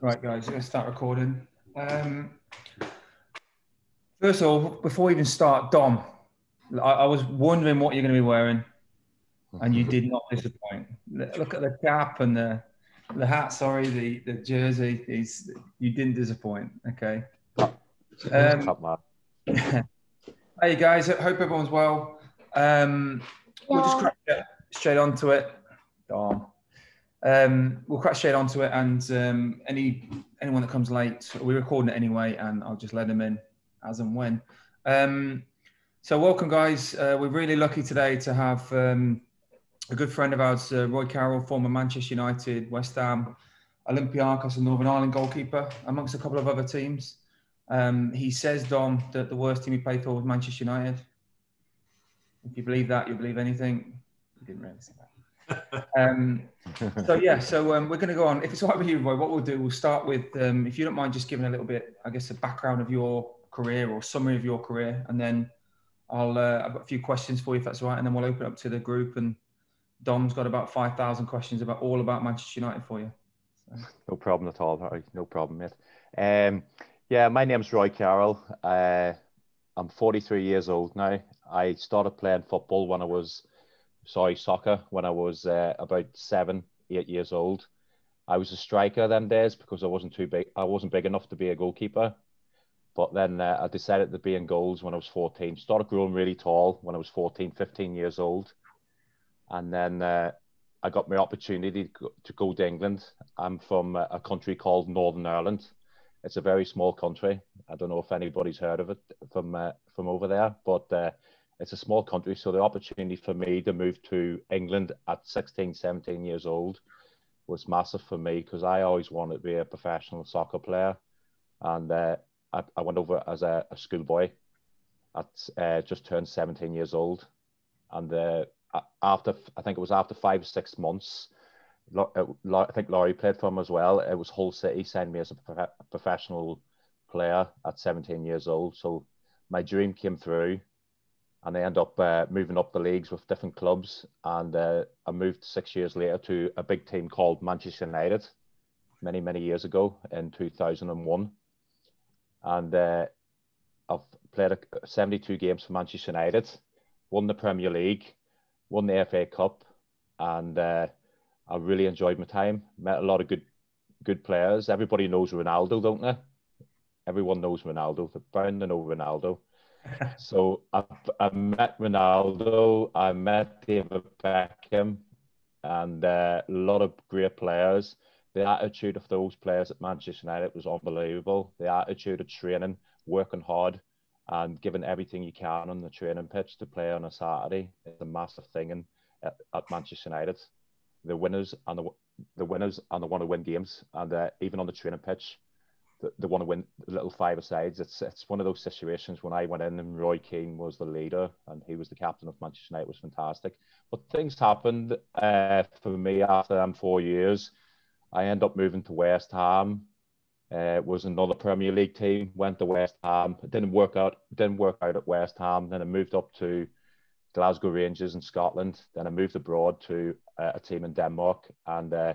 Right, guys, let's start recording. Um, first of all, before we even start, Dom, I, I was wondering what you're going to be wearing, and you did not disappoint. Look at the cap and the the hat. Sorry, the the jersey. Is you didn't disappoint. Okay. Um, hey guys, hope everyone's well. Um, we'll just crack straight onto it. Dom. Um, we'll crack straight onto it, and um, any anyone that comes late, we're recording it anyway, and I'll just let them in as and when. Um, so, welcome, guys. Uh, we're really lucky today to have um, a good friend of ours, uh, Roy Carroll, former Manchester United, West Ham, Olympiacos, and Northern Ireland goalkeeper, amongst a couple of other teams. Um, he says, Dom, that the worst team he played for was Manchester United. If you believe that, you'll believe anything. You didn't really say that um, so yeah, so um, we're going to go on. If it's all right with you, Roy, what we'll do, we'll start with, um, if you don't mind, just giving a little bit, I guess, a background of your career or summary of your career, and then I'll uh, I've got a few questions for you if that's all right, and then we'll open up to the group. And Dom's got about five thousand questions about all about Manchester United for you. So. No problem at all. No problem, mate. Um, yeah, my name's Roy Carroll. Uh, I'm 43 years old now. I started playing football when I was sorry, soccer when I was uh, about seven, eight years old. I was a striker then days because I wasn't too big. I wasn't big enough to be a goalkeeper. But then uh, I decided to be in goals when I was 14. Started growing really tall when I was 14, 15 years old. And then uh, I got my opportunity to go, to England. I'm from a country called Northern Ireland. It's a very small country. I don't know if anybody's heard of it from uh, from over there, but uh, it's a small country, so the opportunity for me to move to England at 16, 17 years old was massive for me because I always wanted to be a professional soccer player. And uh, I, I, went over as a, a schoolboy at uh, just turned 17 years old. And uh, after, I think it was after five or six months, uh, I think Laurie played for him as well. It was Hull City signed me as a professional player at 17 years old. So my dream came through and I end up uh, moving up the leagues with different clubs. And uh, I moved six years later to a big team called Manchester United, many many years ago in 2001. And uh, I've played 72 games for Manchester United, won the Premier League, won the FA Cup, and uh, I really enjoyed my time. Met a lot of good good players. Everybody knows Ronaldo, don't they? Everyone knows Ronaldo. They're bound to know Ronaldo so I, I met Ronaldo, I met David Beckham, and uh, a lot of great players. The attitude of those players at Manchester United was unbelievable. The attitude of training, working hard, and giving everything you can on the training pitch to play on a Saturday is a massive thing in, at, at Manchester United. The winners and the the winners and the want to win games, and uh, even on the training pitch, they, want to win the little five sides. It's it's one of those situations when I went in and Roy Keane was the leader and he was the captain of Manchester United was fantastic. But things happened uh, for me after them four years. I end up moving to West Ham. Uh, was another Premier League team. Went to West Ham. It didn't work out. Didn't work out at West Ham. Then I moved up to Glasgow Rangers in Scotland. Then I moved abroad to uh, a team in Denmark and uh,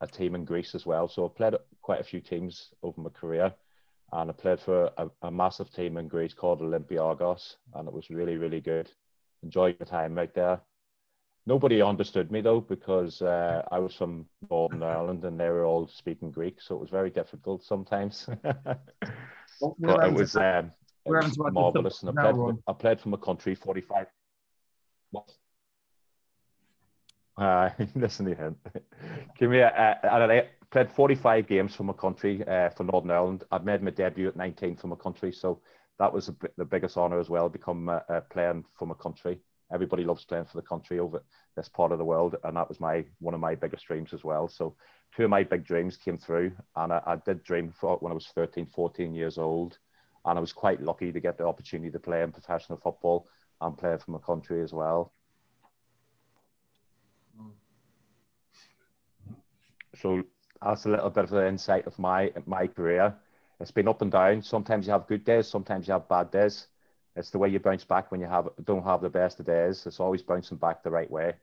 a team in Greece as well. So I played quite a few teams over my career. And I played for a, a massive team in Greece called Olympiacos, and it was really, really good. Enjoyed the time right there. Nobody understood me though because uh, I was from Northern Ireland and they were all speaking Greek, so it was very difficult sometimes. but it was, um, it was marvelous, and I played, for, I played for my country 45. What? Uh, listen to him. Give me a, a, a, played 45 games for my country uh, for Northern Ireland. I made my debut at 19 for my country, so that was the biggest honour as well. Become uh, uh, playing for my country. Everybody loves playing for the country over this part of the world, and that was my one of my biggest dreams as well. So two of my big dreams came through, and I, I did dream for when I was 13, 14 years old, and I was quite lucky to get the opportunity to play in professional football and play for my country as well. So that's a little bit of the insight of my my career. It's been up and down. Sometimes you have good days, sometimes you have bad days. It's the way you bounce back when you have don't have the best of days. It's always bouncing back the right way.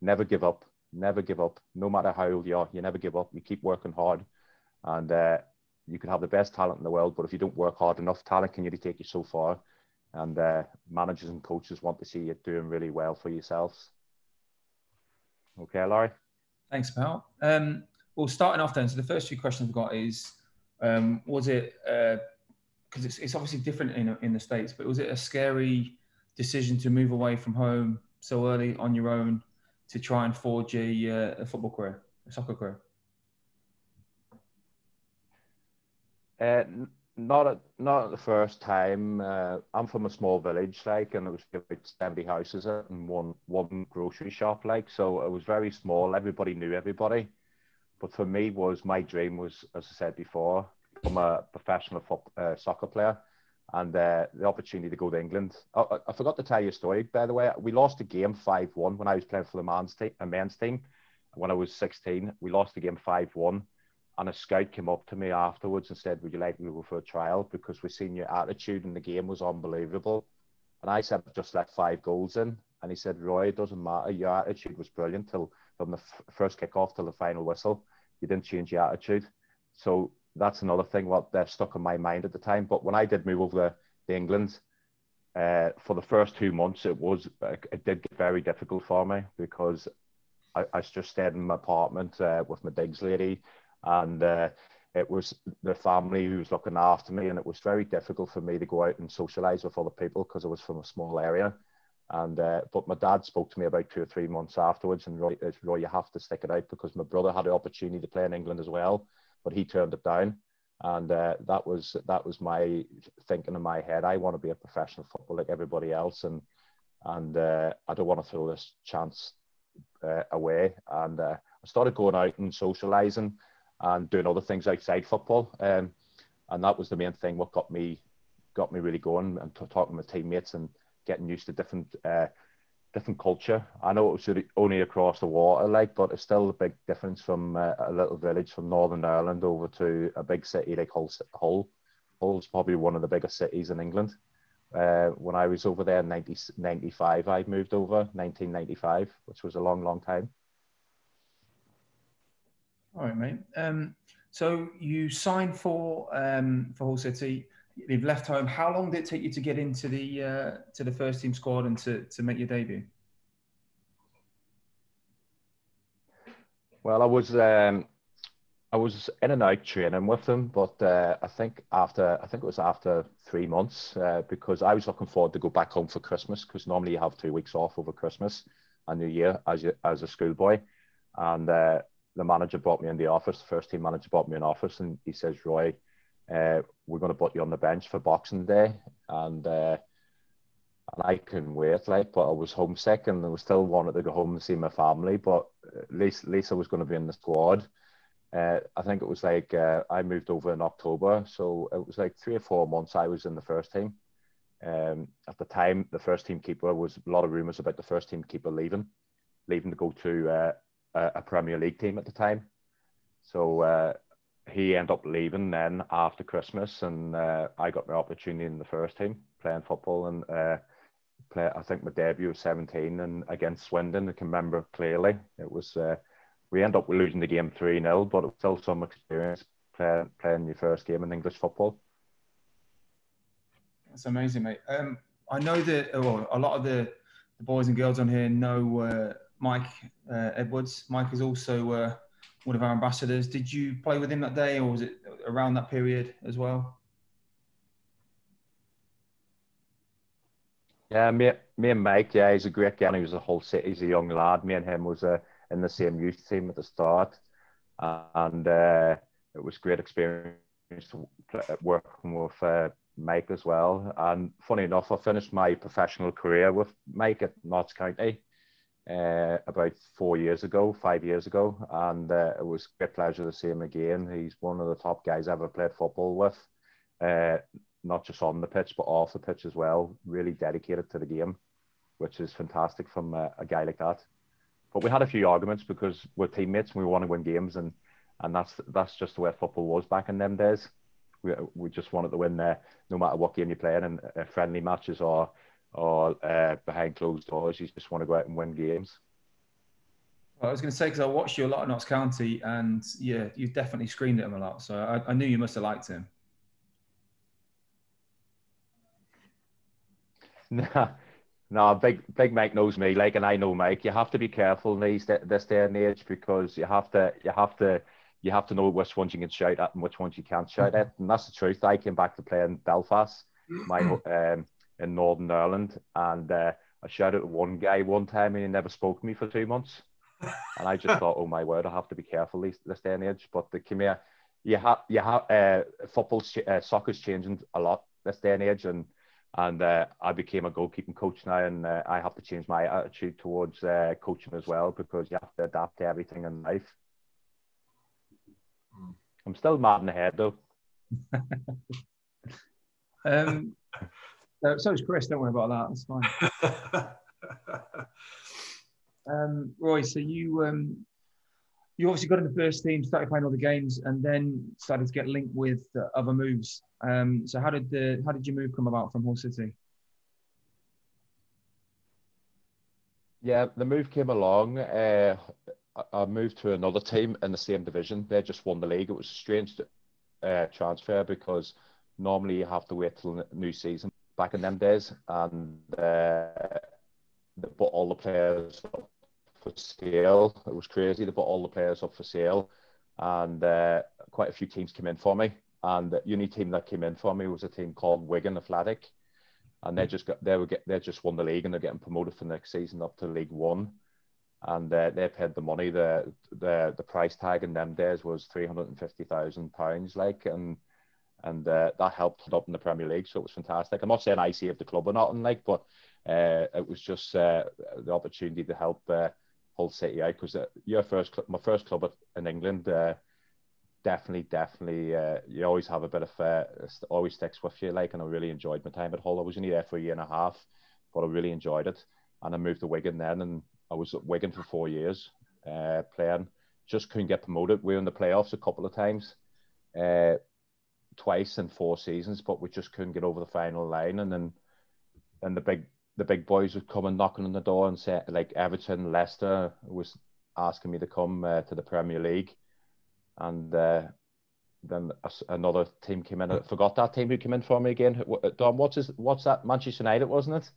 Never give up. Never give up. No matter how old you are, you never give up. You keep working hard, and uh, you can have the best talent in the world, but if you don't work hard enough, talent can only take you so far. And uh, managers and coaches want to see you doing really well for yourselves. Okay, Larry. Thanks, pal. Um, well, starting off then, so the first few questions we've got is, um, was it because uh, it's, it's obviously different in in the states, but was it a scary decision to move away from home so early on your own to try and forge a, uh, a football career, a soccer career? Uh, not at not the first time. Uh, I'm from a small village, like, and it was about seventy houses and one one grocery shop, like. So it was very small. Everybody knew everybody. But for me, was my dream was, as I said before, become a professional uh, soccer player, and uh, the opportunity to go to England. I, I, forgot to tell you a story, by the way. We lost the game five one when I was playing for the men's team. A men's team, when I was sixteen, we lost the game five one and a scout came up to me afterwards and said, Would you like me to go for a trial? Because we've seen your attitude in the game was unbelievable. And I said, just let five goals in. And he said, Roy, it doesn't matter. Your attitude was brilliant till from the f- first kick off till the final whistle. You didn't change your attitude. So that's another thing what that stuck in my mind at the time. But when I did move over to England, uh, for the first two months, it was it did get very difficult for me because I, I just stayed in my apartment uh, with my digs lady and uh, it was the family who was looking after me, and it was very difficult for me to go out and socialize with other people because I was from a small area. And uh, but my dad spoke to me about two or three months afterwards, and Roy, Roy, you have to stick it out because my brother had the opportunity to play in England as well, but he turned it down, and uh, that was that was my thinking in my head. I want to be a professional footballer like everybody else, and and uh, I don't want to throw this chance uh, away. And uh, I started going out and socializing and doing other things outside football. Um, and that was the main thing. What got me got me really going and talking with teammates and getting used to different uh, different culture. I know it was only across the water, like, but it's still a big difference from uh, a little village from Northern Ireland over to a big city like Hull. Hull. Hull's probably one of the biggest cities in England. Uh, when I was over there in 90, 95, I moved over 1995, which was a long, long time. All right, mate. Um, so you signed for um, for Hull City. You've left home. How long did it take you to get into the uh, to the first team squad and to, to make your debut? Well, I was um, I was in and out training with them, but uh, I think after I think it was after three months uh, because I was looking forward to go back home for Christmas because normally you have two weeks off over Christmas and New Year as you, as a schoolboy, and uh, the manager brought me in the office, the first team manager brought me in office, and he says, Roy, uh, we're going to put you on the bench for Boxing Day, and uh, and I couldn't wait, like, but I was homesick and I was still wanted to go home and see my family, but at at least was going to be in the squad. Uh, I think it was like uh, I moved over in October, so it was like three or four months I was in the first team. Um, at the time, the first team keeper was a lot of rumours about the first team keeper leaving, leaving to go to uh, a, a Premier League team at the time. So uh, he ended up leaving then after Christmas, and uh, I got my opportunity in the first team playing football and uh, play. I think my debut was 17 and against Swindon. I can remember clearly. It was uh, we ended up losing the game three 0 but it was still some experience playing playing your first game in English football. That's amazing, mate. Um, I know that well, a lot of the, the boys and girls on here know uh, Mike uh, Edwards. Mike is also uh, one of our ambassadors. Did you play with him that day, or was it around that period as well? Yeah, me, me and Mike. Yeah, he's a great guy. He was a Hull City. He's a young lad. Me and him was uh, in the same youth team at the start, and uh, it was great experience working with uh, Mike as well. And funny enough, I finished my professional career with Mike at Notts County uh, about four years ago, five years ago, and uh, it was a great pleasure to see him again. He's one of the top guys I've ever played football with, uh, not just on the pitch but off the pitch as well. Really dedicated to the game, which is fantastic from a, a guy like that. But we had a few arguments because we're teammates and we want to win games, and and that's that's just the way football was back in them days. We, we just wanted to win there, no matter what game you're playing, and uh, friendly matches or or uh, behind closed doors. You just want to go out and win games. I was going to say because I watched you a lot at Notts County, and yeah, you definitely screamed at him a lot. So I, I knew you must have liked him. Nah, no, big big Mike knows me, like, and I know Mike. You have to be careful in these this day and age because you have to you have to you have to know which ones you can shout at and which ones you can't shout at, and that's the truth. I came back to play in Belfast, my um, in Northern Ireland, and uh, I shouted at one guy one time, and he never spoke to me for two months. And I just thought, oh my word, I have to be careful this, this day and age. But the come here, you have you have uh, football, uh, soccer's changing a lot this day and age, and and uh, I became a goalkeeping coach now, and uh, I have to change my attitude towards uh, coaching as well because you have to adapt to everything in life. Hmm. I'm still mad in the head though. um, so is Chris. Don't worry about that. That's fine. um, Roy, so you um, you obviously got in the first team, started playing all the games, and then started to get linked with uh, other moves. Um, so how did the how did your move come about from Hull City? Yeah, the move came along. Uh, I moved to another team in the same division. They just won the league. It was a strange uh, transfer because normally you have to wait till the new season back in them days, and uh, they put all the players up for sale. It was crazy. They put all the players up for sale, and uh, quite a few teams came in for me. And the only team that came in for me was a team called Wigan Athletic, and they just got they were get they just won the league and they're getting promoted for next season up to League One, and uh, they paid the money. the the The price tag in them days was three hundred and fifty thousand pounds, like and and uh, that helped put up in the Premier League. So it was fantastic. I'm not saying I saved the club or nothing, like, but uh, it was just uh, the opportunity to help uh, Hull City out because uh, your first, my first club in England, uh, definitely, definitely, you always have a bit of, always sticks with you, like, and I really enjoyed my time at Hull. I was only there for a year and a half, but I really enjoyed it. And I moved to Wigan then, and I was at Wigan for four years, playing. Just couldn't get promoted. We were in the playoffs a couple of times. Uh, twice in four seasons, but we just couldn't get over the final line. And then, and the big the big boys would come and knocking on the door and say like Everton, Leicester was asking me to come uh, to the Premier League, and uh, then another team came in. I forgot that team who came in for me again. Dom, what's his, what's that? Manchester United, wasn't it?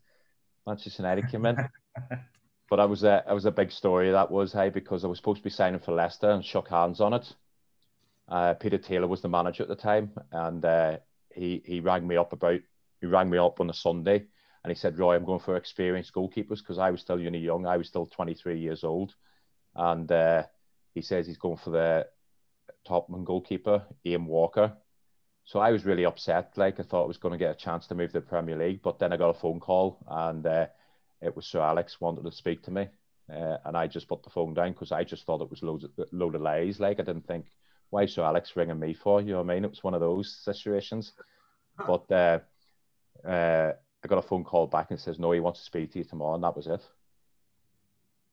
Manchester United came in. but I was a, it was a big story that was hey because I was supposed to be signing for Leicester and shook hands on it, uh, Peter Taylor was the manager at the time, and uh, he he rang me up about he rang me up on a Sunday, and he said, "Roy, I'm going for experienced goalkeepers because I was still uni young. I was still 23 years old, and uh, he says he's going for the topman goalkeeper, Ian Walker." So I was really upset. Like I thought I was going to get a chance to move to the Premier League, but then I got a phone call, and uh, it was Sir Alex wanted to speak to me, uh, and I just put the phone down because I just thought it was loads of, load of lies. Like I didn't think why Sir Alex ringing me for? You know what I mean? It was one of those situations. But uh, uh, I got a phone call back and says, no, he wants to speak to you tomorrow, and that was it.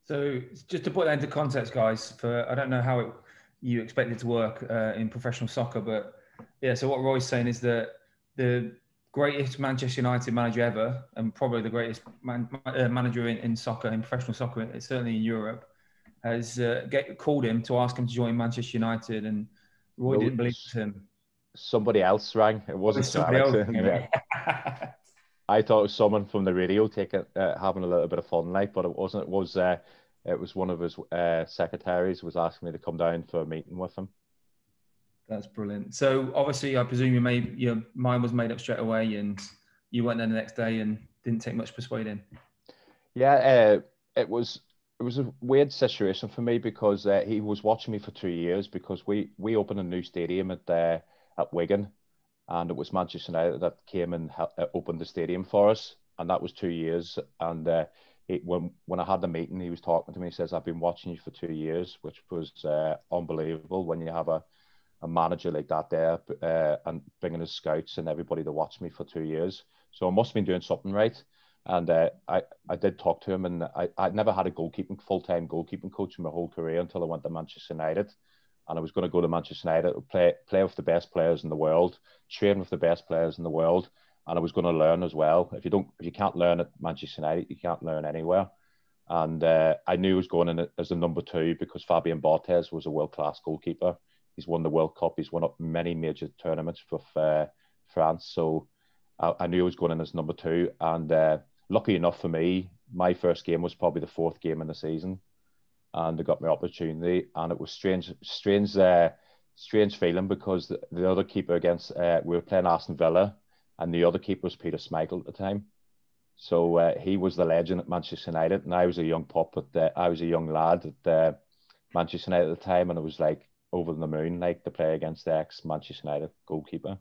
So just to put that into context, guys, for I don't know how it, you expect it to work uh, in professional soccer, but yeah. So what Roy's saying is that the greatest Manchester United manager ever, and probably the greatest man, uh, manager in, in soccer, in professional soccer, certainly in Europe, has uh, get, called him to ask him to join Manchester United, and Roy didn't believe him. Somebody else rang. It wasn't somebody else. yeah. I thought it was someone from the radio taking uh, having a little bit of fun, like, but it wasn't. It was uh, it was one of his uh, secretaries was asking me to come down for a meeting with him. That's brilliant. So obviously, I presume you made your mind was made up straight away, and you went there the next day and didn't take much persuading. Yeah, uh, it was it was a weird situation for me because uh, he was watching me for two years because we we opened a new stadium at uh, at Wigan, and it was Manchester United that came and uh, opened the stadium for us, and that was two years. And uh, he, when when I had the meeting, he was talking to me. He says, "I've been watching you for two years," which was uh, unbelievable when you have a a manager like that there uh, and bringing his scouts and everybody to watch me for two years. So I must have been doing something right. And uh, I, I did talk to him, and I, I'd never had a goalkeeping full time goalkeeping coach in my whole career until I went to Manchester United. And I was going to go to Manchester United, play play with the best players in the world, train with the best players in the world, and I was going to learn as well. If you don't, if you can't learn at Manchester United, you can't learn anywhere. and uh, I knew he was going in as a number two because Fabian Barthez was a world class goalkeeper. He's won the World Cup. He's won up many major tournaments for uh, France. So I, I, knew he was going in as number two. And uh, lucky enough for me, my first game was probably the fourth game in the season, and they got my opportunity. And it was strange, strange, uh, strange feeling because the, the other keeper against uh, we were playing Aston Villa, and the other keeper was Peter Schmeichel at the time. So uh, he was the legend at Manchester United, and I was a young pup. The, I was a young lad at Manchester United at the time, and it was like over the moon, like to play against the ex Manchester United goalkeeper.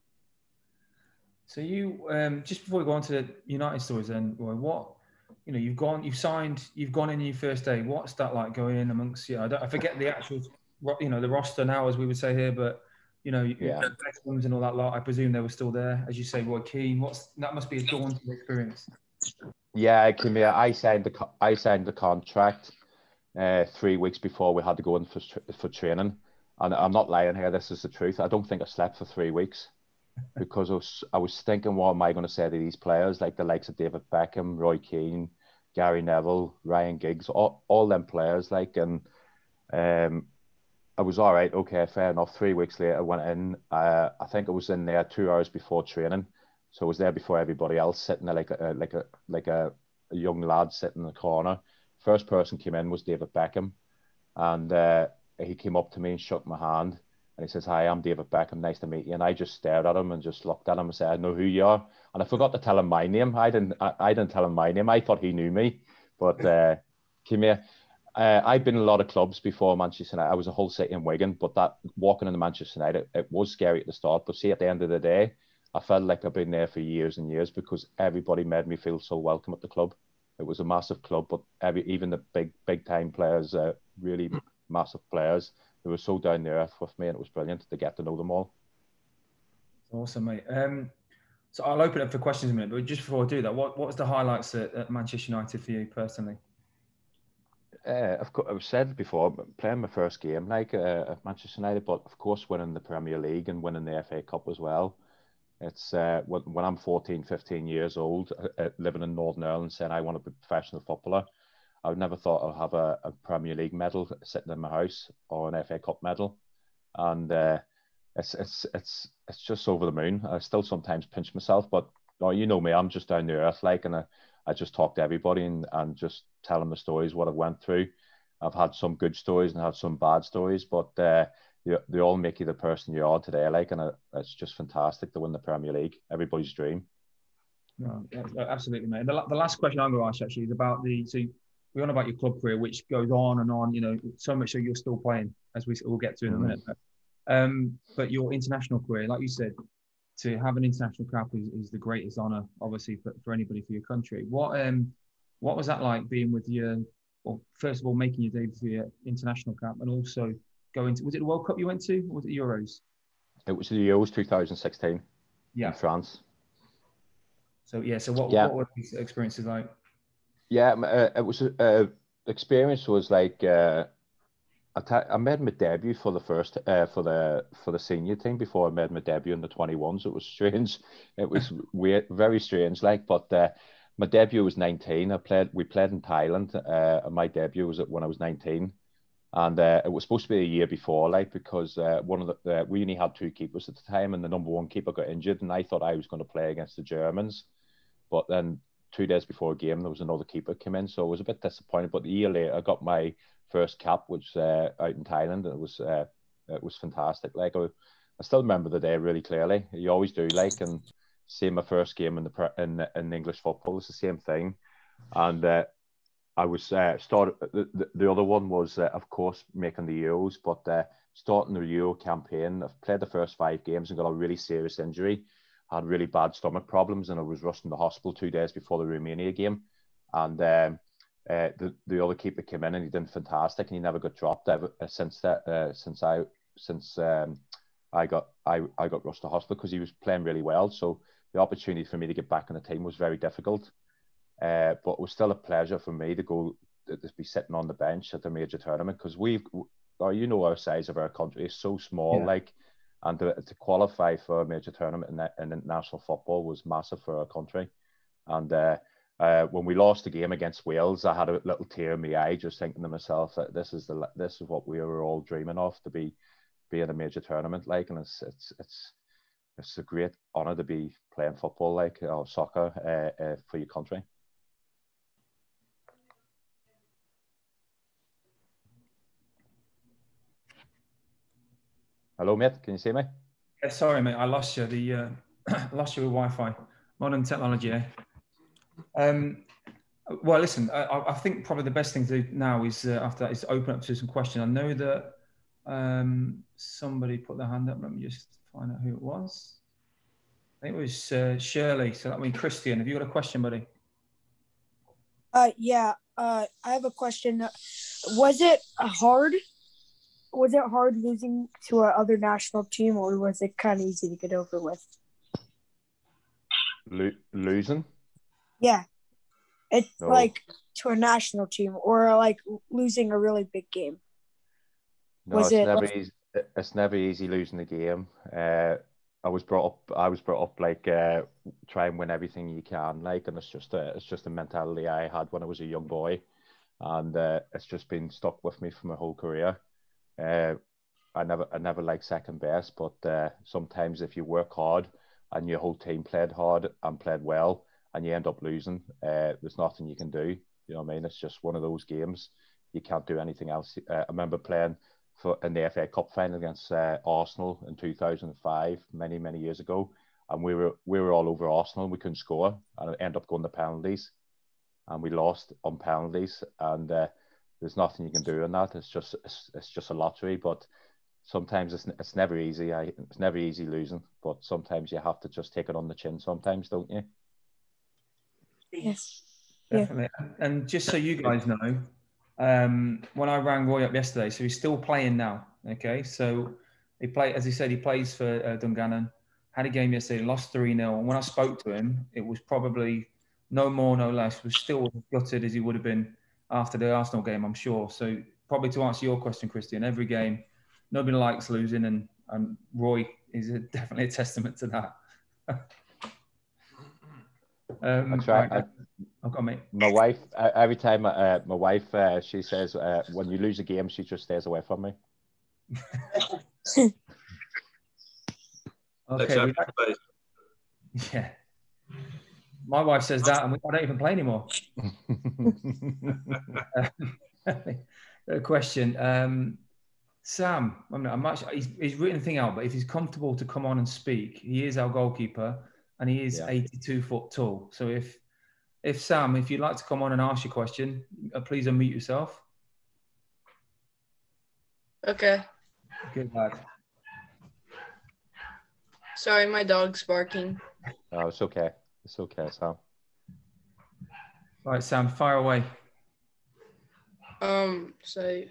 So you, um, just before we go on to the United stories, then what you know, you've gone, you've signed, you've gone in your first day. What's that like going in amongst you? I, I forget the actual, you know, the roster now, as we would say here, but you know, yeah. and all that lot. I presume they were still there, as you say, Roy Keane. What's that must be a daunting experience. Yeah, Kimia, I signed the I signed the contract uh, three weeks before we had to go in for for training, and I'm not lying here. This is the truth. I don't think I slept for three weeks because I was I was thinking, what am I going to say to these players, like the likes of David Beckham, Roy Keane, Gary Neville, Ryan Giggs, all, all them players, like and um, I was all right. Okay, fair enough. Three weeks later, I went in. Uh, I think I was in there two hours before training so I was there before everybody else, sitting there like a like a like a, a young lad sitting in the corner. First person came in was David Beckham, and uh, he came up to me and shook my hand. And he says, "Hi, I'm David Beckham. Nice to meet you." And I just stared at him and just looked at him and said, "I know who you are." And I forgot to tell him my name. I didn't. I, I didn't tell him my name. I thought he knew me, but uh, came here. Uh, I've been in a lot of clubs before Manchester United. I was a Hull City in Wigan, but that walking into Manchester United, it, it was scary at the start. But see, at the end of the day, I felt like I've been there for years and years because everybody made me feel so welcome at the club. It was a massive club, but every, even the big big time players, uh, really massive players, they were so down to earth with me, and it was brilliant to get to know them all. Awesome, mate. Um, so I'll open up for questions in a minute, but just before I do that, what what was the highlights at, at Manchester United for you personally? Uh, of course, I've said before, playing my first game like uh, at Manchester United, but of course winning the Premier League and winning the FA Cup as well. It's uh, when, when I'm 14, 15 years old, uh, uh, living in Northern Ireland, saying I want to be a professional footballer. I would never thought I'd have a, a Premier League medal sitting in my house or an FA Cup medal, and uh, it's it's it's it's just over the moon. I still sometimes pinch myself, but oh, you know me, I'm just down to earth, like, and I, I just talk to everybody and, and just tell them the stories what I've went through. I've had some good stories and had some bad stories, but uh, they, they all make you the person you are today. Like, and it's just fantastic to win the Premier League. Everybody's dream. No, absolutely, mate. The, the last question I'm going to ask actually is about the so we're on about your club career, which goes on and on. You know, so much so you're still playing, as we will get to in a mm. minute. But, um, but your international career, like you said, to have an international cap is, is the greatest honor, obviously, for, for anybody for your country. What um, what was that like being with your, well, first of all, making your debut for your international cap, and also going to was it the World Cup you went to, or was it Euros? It was the Euros 2016. Yeah, in France. So yeah, so what, yeah. what were these experiences like? Yeah, uh, it was uh, experience was like uh, I, t- I made my debut for the first uh, for the for the senior team before I made my debut in the 21s. It was strange. It was weird, very strange. Like, but uh, my debut was 19. I played. We played in Thailand. Uh, my debut was when I was 19 and uh, it was supposed to be a year before, like because uh, one of the uh, we only had two keepers at the time, and the number one keeper got injured, and I thought I was going to play against the Germans, but then two days before a game there was another keeper came in, so I was a bit disappointed. But a year later, I got my first cap, which uh, out in Thailand, and it was uh, it was fantastic. Like I, I still remember the day really clearly. You always do, like and see my first game in the in in English football. It's the same thing, and uh, I was uh, started. The, the other one was, uh, of course, making the Euros, but uh, starting the Euro campaign. I've played the first five games and got a really serious injury. Had really bad stomach problems, and I was rushed in the hospital two days before the Romania game. And um, uh, the the other keeper came in and he did fantastic, and he never got dropped ever uh, since that. Uh, since I since um, I got I, I got rushed to hospital because he was playing really well. So the opportunity for me to get back in the team was very difficult. Uh, but it was still a pleasure for me to go to be sitting on the bench at a major tournament because we've, well, you know, our size of our country is so small, yeah. like, and to, to, qualify for a major tournament in, in international football was massive for our country, and uh, uh, when we lost the game against Wales, I had a little tear in my eye, just thinking to myself that this is the this is what we were all dreaming of to be be in a major tournament like, and it's it's it's it's a great honor to be playing football like or soccer uh, uh, for your country. Hello, mate. Can you see me? Yeah, sorry, mate. I lost you. The uh, lost you with Wi-Fi. Modern technology, eh? Um, well, listen. I, I, think probably the best thing to do now is uh, after that is open up to some questions. I know that um, somebody put their hand up. Let me just find out who it was. I think it was uh, Shirley. So that means Christian. Have you got a question, buddy? Uh, yeah. Uh, I have a question. Was it hard was it hard losing to a other national team, or was it kind of easy to get over with? Lo- losing? Yeah, it's no. like to a national team, or like losing a really big game. No, was it's it never like... easy. It's never easy losing the game. Uh, I was brought up. I was brought up like uh, try and win everything you can, like, and it's just a, it's just a mentality I had when I was a young boy, and uh, it's just been stuck with me for my whole career. Uh, I never I never like second best, but uh, sometimes if you work hard and your whole team played hard and played well, and you end up losing, uh, there's nothing you can do. You know what I mean? It's just one of those games. You can't do anything else. Uh, I remember playing for in the FA Cup final against uh, Arsenal in 2005, many many years ago, and we were we were all over Arsenal. We couldn't score, and end up going to penalties, and we lost on penalties. And there's nothing you can do on that. It's just it's, it's just a lottery. But sometimes it's it's never easy. I it's never easy losing. But sometimes you have to just take it on the chin. Sometimes, don't you? Yes. Definitely. Yeah. And just so you guys know, um, when I rang Roy up yesterday, so he's still playing now. Okay, so he played as he said he plays for uh, Dungannon. Had a game yesterday, lost three 0 And when I spoke to him, it was probably no more, no less. Was still gutted as he would have been after the Arsenal game, I'm sure. So probably to answer your question, Christian, every game, nobody likes losing, and and Roy is a, definitely a testament to that. um, That's right. right I've got me. My wife, uh, every time uh, my wife, uh, she says, uh, when you lose a game, she just stays away from me. okay. yeah. My wife says that, and I don't even play anymore. a question. Um, Sam, I'm, I'm actually, he's, he's, written a thing out, but if he's comfortable to come on and speak, he is our goalkeeper and he is yeah. 82 foot tall. So if, if Sam, if you'd like to come on and ask your question, uh, please unmute yourself. Okay. Good lad. Sorry, my dog's barking. Oh, it's okay. It's okay, Sam. All right, Sam, fire away. Um, so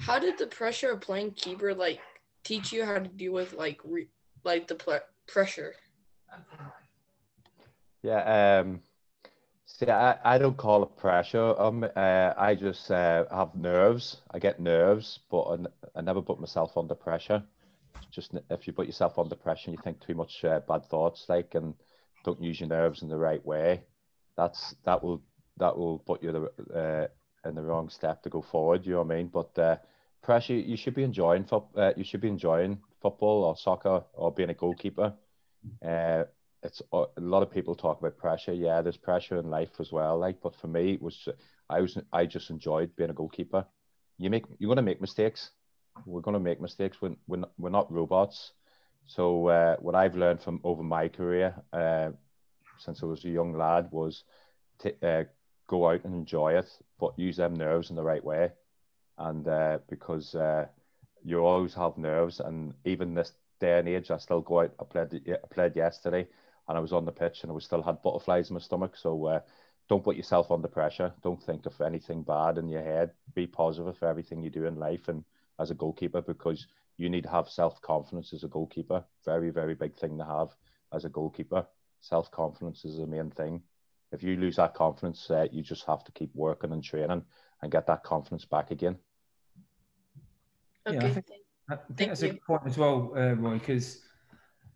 how did the pressure of playing keeper like teach you how to deal with like re- like the pl- pressure? Yeah, um, see, I, I don't call it pressure. Um, uh, I just uh, have nerves. I get nerves, but I, I never put myself under pressure just if you put yourself under pressure and you think too much uh, bad thoughts, like and don't use your nerves in the right way, that's that will that will put you the, uh, in the wrong step to go forward. You know what I mean? But uh, pressure, you should be enjoying uh, you should be enjoying football or soccer or being a goalkeeper. Uh, it's uh, a lot of people talk about pressure. Yeah, there's pressure in life as well. Like, but for me, it was I was I just enjoyed being a goalkeeper. You make you're gonna make mistakes we're going to make mistakes. We're, we're, not, we're not robots. So uh, what I've learned from over my career uh, since I was a young lad was to uh, go out and enjoy it, but use them nerves in the right way. And uh, because uh, you always have nerves, and even this day and age, I still go out. I played, I played yesterday, and I was on the pitch, and I was still had butterflies in my stomach. So uh, don't put yourself under pressure. Don't think of anything bad in your head. Be positive for everything you do in life, and as a goalkeeper because you need to have self confidence as a goalkeeper. Very, very big thing to have as a goalkeeper. Self confidence is the main thing. If you lose that confidence, uh, you just have to keep working and training and get that confidence back again. Okay. Yeah, I think, I think that's you. a good point as well, uh, Roy, because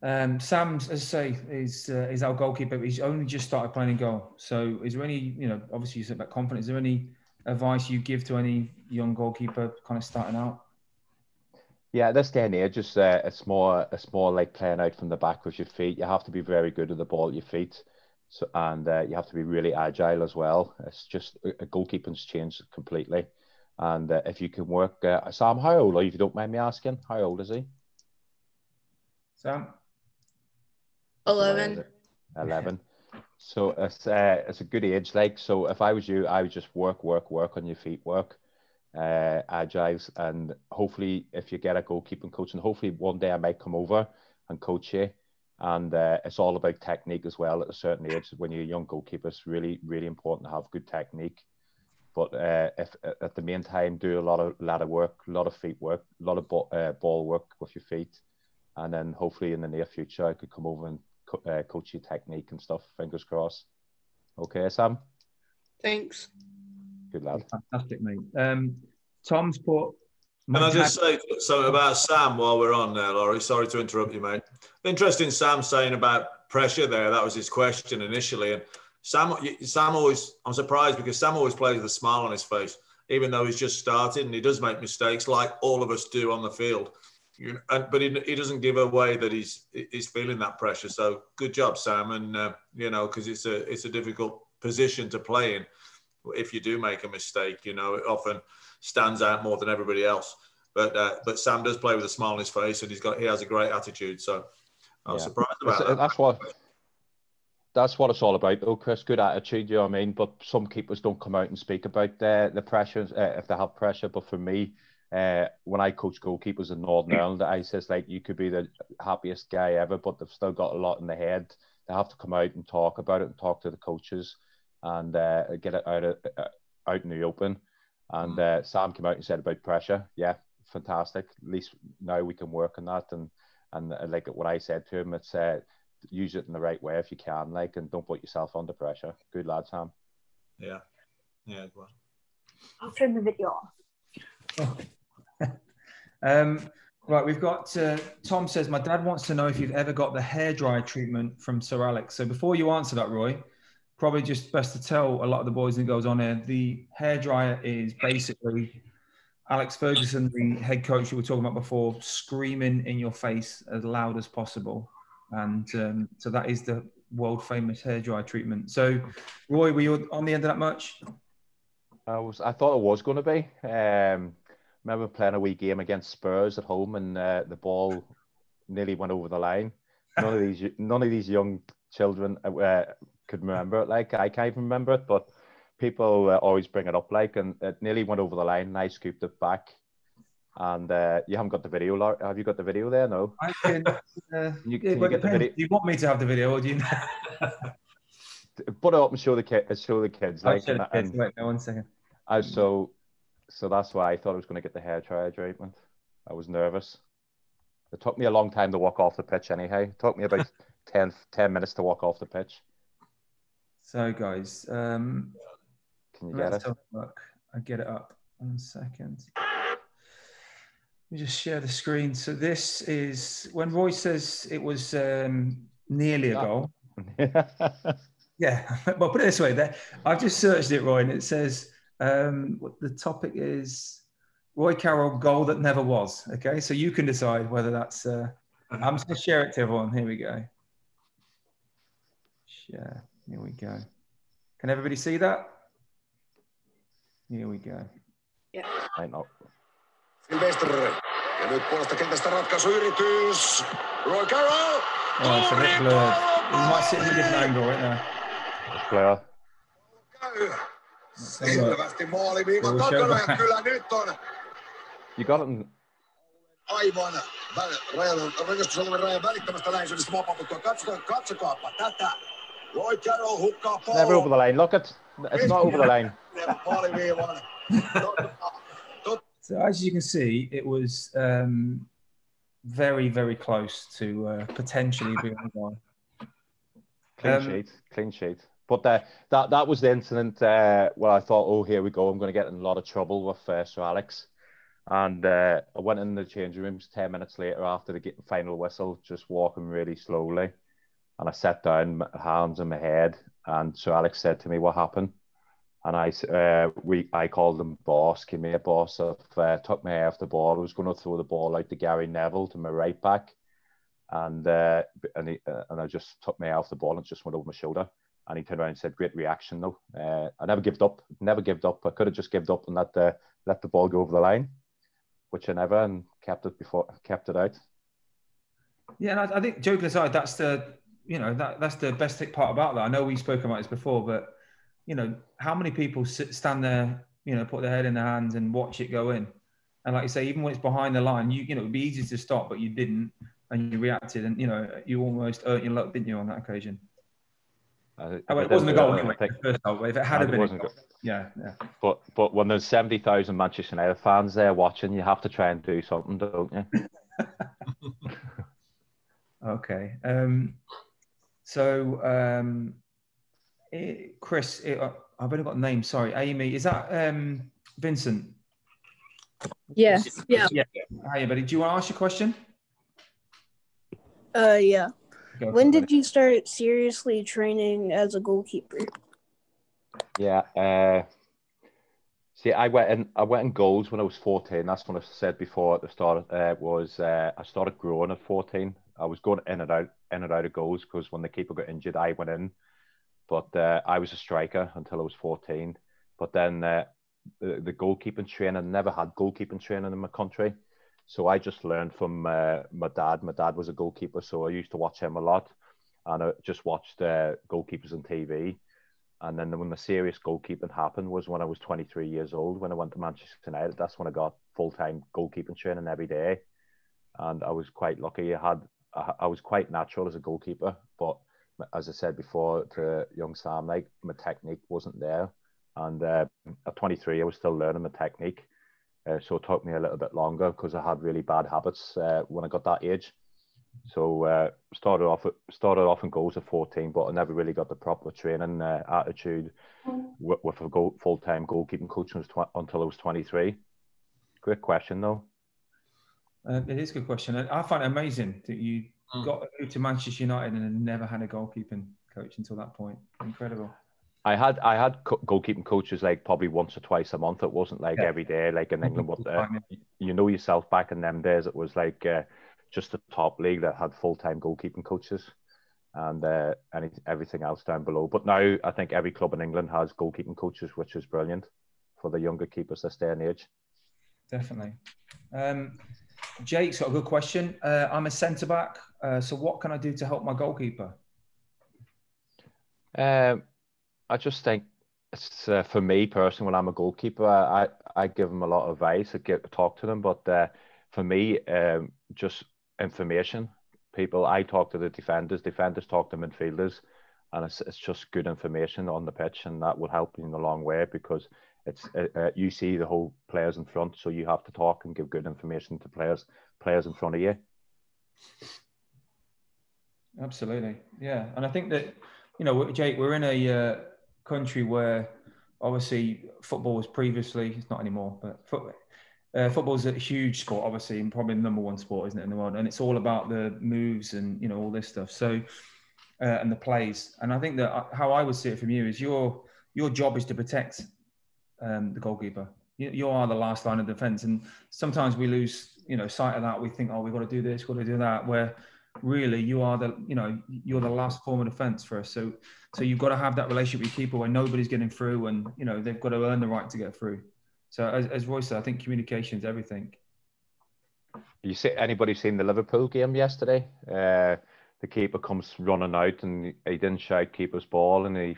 Um, Sam's, as I say, is uh, is our goalkeeper. He's only just started playing in goal. So, is there any, you know, obviously you said about confidence. Is there any advice you give to any young goalkeeper kind of starting out? Yeah, this day and age, it's, uh, it's more it's more like playing out from the back with your feet. You have to be very good at the ball at your feet, so and uh, you have to be really agile as well. It's just a uh, goalkeeping's changed completely, and uh, if you can work, uh, Sam, how old are you? If you don't mind me asking, how old is he? Sam. 11. 11. So it's uh, it's a good age. Like so, if I was you, I would just work, work, work on your feet, work, uh, agiles, and hopefully, if you get a goalkeeping coach, and hopefully one day I might come over and coach you. And uh, it's all about technique as well. At a certain age, when you're a young goalkeeper, it's really, really important to have good technique. But uh, if at the meantime, do a lot of ladder work, a lot of feet work, a lot of ball, uh, ball work with your feet, and then hopefully in the near future, I could come over and co- uh, coach you technique and stuff. Fingers crossed. Okay, Sam. Thanks. Good lad. Fantastic, mate. Um, Tom's put. Can I just say something about Sam while we're on there, Laurie? Sorry to interrupt you, mate. Interesting, Sam saying about pressure there. That was his question initially. And Sam, Sam always, I'm surprised because Sam always plays with a smile on his face, even though he's just started and he does make mistakes like all of us do on the field. You know, but he, he doesn't give away that he's he's feeling that pressure. So good job, Sam, and uh, you know because it's a it's a difficult position to play in. If you do make a mistake, you know it often stands out more than everybody else. But uh, but Sam does play with a smile on his face, and he's got he has a great attitude. So I was yeah. surprised about that's, that. That's what that's what it's all about, though, Chris. Good attitude, you know what I mean. But some keepers don't come out and speak about the the pressures uh, if they have pressure. But for me, uh, when I coach goalkeepers in Northern Ireland, I says like you could be the happiest guy ever, but they've still got a lot in the head. They have to come out and talk about it and talk to the coaches and uh, get it out of uh, out in the open. And uh, Sam came out and said about pressure. Yeah, fantastic. At least now we can work on that. And and uh, like what I said to him, it's uh, use it in the right way if you can, like, and don't put yourself under pressure. Good lad, Sam. Yeah, yeah. Well. I'll turn the video off. Oh. um, right, we've got uh, Tom says, My dad wants to know if you've ever got the hairdryer treatment from Sir Alex. So before you answer that, Roy, probably just best to tell a lot of the boys and girls on here the hairdryer is basically Alex Ferguson, the head coach you were talking about before, screaming in your face as loud as possible. And um, so that is the world famous hairdryer treatment. So, Roy, were you on the end of that much? I was. I thought it was going to be. Um, remember playing a wee game against Spurs at home, and uh, the ball nearly went over the line. None of these, none of these young children uh, could remember it. Like I can't even remember it, but people uh, always bring it up. Like, and it nearly went over the line, and I scooped it back. And uh, you haven't got the video. Have you got the video there? No. I can. Uh, you, can you get the video? Do you want me to have the video, or do you? Put it up and show the kid, show the kids. Like, and, kids. Wait, no, one second. I so so that's why I thought I was going to get the hair dryer treatment. I was nervous. It took me a long time to walk off the pitch anyhow. It took me about 10, 10 minutes to walk off the pitch. So, guys, um, can you get it? Look, I get it up. One second. Let me just share the screen. So this is when Roy says it was um, nearly a goal. yeah, well, put it this way: there, I've just searched it, Roy, and it says um, what the topic is Roy Carroll goal that never was. Okay, so you can decide whether that's. Uh, I'm just going to share it to everyone. Here we go. Share. Here we go. Can everybody see that? Here we go. Yeah. I know. Silvestri. Ja nyt puolesta kentästä ratkaisuyritys. Roy Carroll! Oh, it's a bit blurred. You might sit in a different angle right now. It's clear. Selvästi maaliviivan takana ja kyllä nyt on You got it. Aivan rajan, rangastusalueen rajan välittömästä läheisyydestä vapaututtua. Katsokaa, katsokaapa tätä. Lloyd Carroll hukkaa pallon. Never over the line. Look at it's not over the line. So as you can see, it was um, very, very close to uh, potentially being one. Clean um, sheet. Clean sheet. But uh, that that was the incident uh, where I thought, oh, here we go. I'm going to get in a lot of trouble with uh, Sir Alex. And uh, I went in the changing rooms 10 minutes later after the final whistle, just walking really slowly. And I sat down, hands on my head. And so Alex said to me, What happened? And I, uh, we, I called him boss, came here, boss. Of, uh, took my off the ball. I was going to throw the ball out to Gary Neville to my right back. And uh, and, he, uh, and I just took my off the ball and just went over my shoulder. And he turned around and said, "Great reaction, though. Uh, I never gave up. Never gave up. I could have just given up and let the let the ball go over the line, which I never and kept it before kept it out. Yeah, and I, I think joking aside, that's the you know that that's the best part about that. I know we've spoken about this before, but you know how many people sit, stand there, you know, put their head in their hands and watch it go in, and like you say, even when it's behind the line, you you know it'd be easy to stop, but you didn't, and you reacted, and you know you almost earned your luck, didn't you, on that occasion? Uh, Oh, it wasn't a goal anyway. First goal, if it had been, goal, go- yeah, yeah. But but when there's seventy thousand Manchester United fans there watching, you have to try and do something, don't you? Okay. Um, so, um, eh, Chris, eh, uh, I've only got names. Sorry, Amy. Is that um, Vincent? Yeah. Yeah. Yeah. Hi, buddy. Do you want to ask your question? Uh, yeah. Go When did buddy. you start seriously training as a goalkeeper? Yeah. Uh, see, I went in. I went in goals when I was fourteen. That's what I said before at the start. Uh, was uh, I started growing at fourteen. I was going in and out, in and out of goals because when the keeper got injured, I went in. But uh, I was a striker until I was fourteen. But then uh, the, the goalkeeping training never had goalkeeping training in my country. So I just learned from uh, my dad. My dad was a goalkeeper, so I used to watch him a lot, and I just watched uh, goalkeepers on TV. And then when the serious goalkeeping happened was when I was 23 years old. When I went to Manchester United, that's when I got full time goalkeeping training every day, and I was quite lucky. I had I, I was quite natural as a goalkeeper, but as I said before to young Sam, like my technique wasn't there, and uh, at 23 I was still learning my technique. Uh, so it took me a little bit longer because I had really bad habits uh, when I got that age. So uh, started off started off in goals at 14, but I never really got the proper training uh, attitude with, with a goal, full time goalkeeping coach until I was 23. Great question though. Uh, it is a good question. I find it amazing that you Mm. got to Manchester United and had never had a goalkeeping coach until that point. Incredible. I had I had co- goalkeeping coaches like probably once or twice a month. It wasn't like Yeah. every day like in England. But uh, you know yourself back in them days, it was like uh, just the top league that had full time goalkeeping coaches, and uh, any everything else down below. But now I think every club in England has goalkeeping coaches, which is brilliant for the younger keepers this day and age. Definitely. Um, Jake's got a good question. Uh, I'm a centre back. Uh, so, what can I do to help my goalkeeper? Um, I just think it's uh, for me personally. When I'm a goalkeeper, I I give them a lot of advice. I get talk to them, but uh, for me, um, just information. People, I talk to the defenders. Defenders talk to midfielders, and it's it's just good information on the pitch, and that will help you in a long way because it's uh, you see the whole players in front, so you have to talk and give good information to players players in front of you. Absolutely. Yeah. And I think that, you know, Jake, we're in a uh, country where obviously football was previously, it's not anymore, but foot, uh, football's a huge sport, obviously, and probably the number one sport, isn't it, in the world? And it's all about the moves and, you know, all this stuff. So, uh, and the plays. And I think that uh, how I would see it from you is your your job is to protect um, the goalkeeper. You, you are the last line of defense. And sometimes we lose, you know, sight of that. We think, oh, we've got to do this, got to do that, where really you are the you know you're the last form of defense for us so so you've got to have that relationship with people where nobody's getting through and you know they've got to earn the right to get through so as, as roy said i think communication is everything You see anybody seen the Liverpool game yesterday? Uh, the keeper comes running out and he didn't shout keeper's ball and he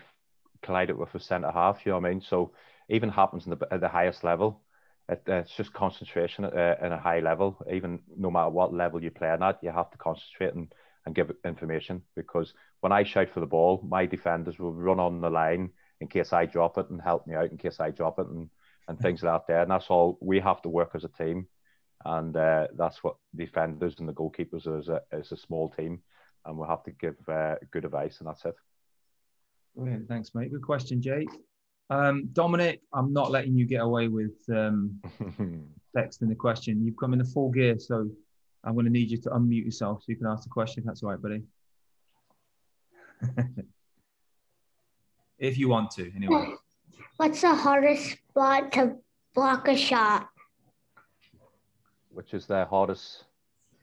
collided with a centre half. You know what I mean? So even happens in the, at the highest level. It, it's just concentration at, uh, at a high level. Even no matter what level you play at, you have to concentrate and, and give information because when I shout for the ball, my defenders will run on the line in case I drop it and help me out in case I drop it and, and things like that there. And that's all we have to work as a team and uh, that's what defenders and the goalkeepers are as a, as a small team, and we'll have to give uh, good advice, and that's it. brilliant thanks mate good question jake um, dominic i'm not letting you get away with um, texting the question. You've come in the full gear, so I'm going to need you to unmute yourself so you can ask the question. If that's all right, buddy. if you want to, anyway. What's the hardest spot to block a shot? Which is the hardest?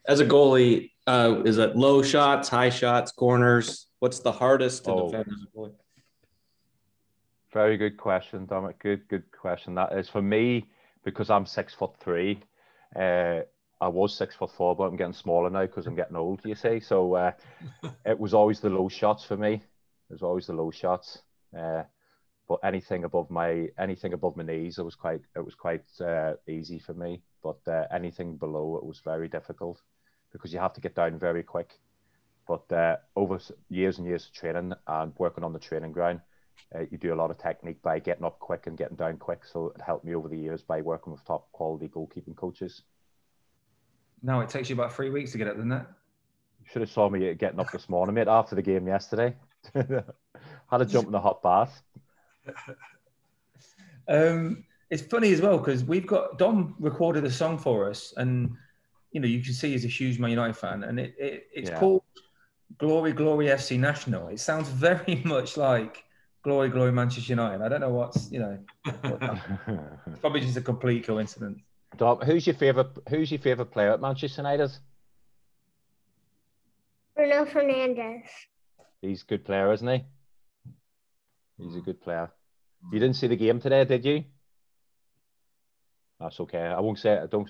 As a goalie, uh, is it low shots, high shots, corners? What's the hardest to Oh. defend as a goalie? Very good question, Dominic. Good, good question. That is for me because I'm six foot three. Uh, I was six foot four, but I'm getting smaller now because I'm getting old. You see, so uh, it was always the low shots for me. It was always the low shots. Uh, but anything above my anything above my knees, it was quite it was quite uh, easy for me. But uh, anything below, it was very difficult because you have to get down very quick. But uh, over years and years of training and working on the training ground, uh, you do a lot of technique by getting up quick and getting down quick. So it helped me over the years by working with top quality goalkeeping coaches. No, it takes you about three weeks to get up, doesn't it? You should have saw me getting up this morning, mate, after the game yesterday. Had a jump in the hot bath. Um, it's funny as well because we've got Dom recorded a song for us, and you know you can see he's a huge Man United fan, and it, it it's Yeah. called Glory Glory FC National. It sounds very much like Glory Glory Manchester United. I don't know what's you know it's probably just a complete coincidence. Dom, who's your favorite? Who's your favorite player at Manchester United? Bruno Fernandes. He's a good player, isn't he? He's a good player. You hmm. didn't see the game today, did you? That's okay. I won't say it. Don't